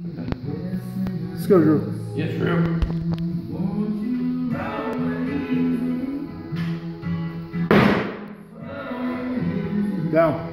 Let's go, Drew. Yes, Drew. Down.